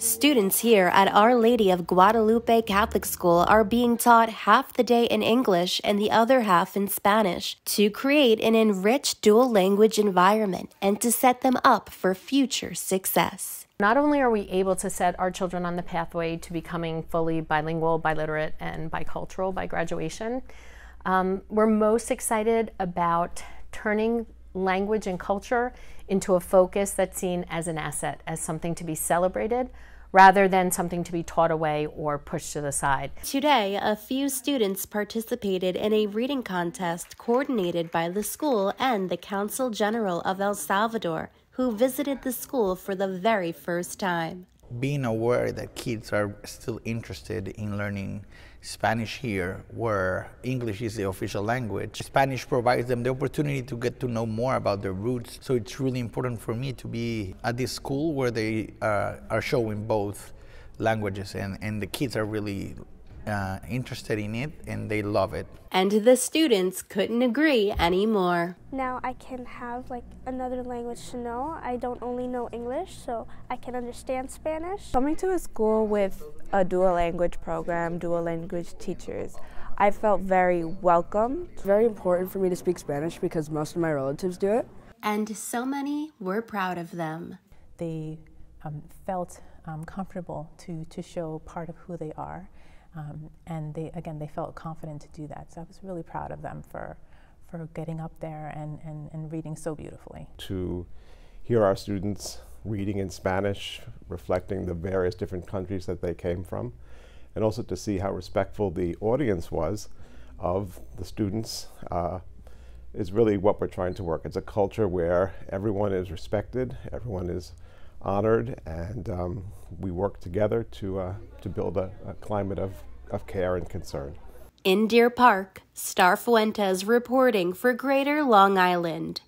Students here at Our Lady of Guadalupe Catholic School are being taught half the day in English and the other half in Spanish to create an enriched dual language environment and to set them up for future success. Not only are we able to set our children on the pathway to becoming fully bilingual, biliterate, and bicultural by graduation, um, we're most excited about turning language and culture into a focus that's seen as an asset, as something to be celebrated, rather than something to be taught away or pushed to the side. Today, a few students participated in a reading contest coordinated by the school and the Consul General of El Salvador, who visited the school for the very first time being aware that kids are still interested in learning Spanish here, where English is the official language. Spanish provides them the opportunity to get to know more about their roots. So it's really important for me to be at this school where they uh, are showing both languages, and, and the kids are really uh, interested in it and they love it. And the students couldn't agree anymore. Now I can have like another language to know. I don't only know English, so I can understand Spanish. Coming to a school with a dual language program, dual language teachers, I felt very welcome. It's very important for me to speak Spanish because most of my relatives do it. And so many were proud of them. They um, felt um, comfortable to, to show part of who they are um, and they, again, they felt confident to do that. So I was really proud of them for, for getting up there and, and, and reading so beautifully. To hear our students reading in Spanish, reflecting the various different countries that they came from, and also to see how respectful the audience was of the students uh, is really what we're trying to work. It's a culture where everyone is respected, everyone is honored, and um, we work together to, uh, to build a, a climate of, of care and concern. In Deer Park, Starr Fuentes reporting for Greater Long Island.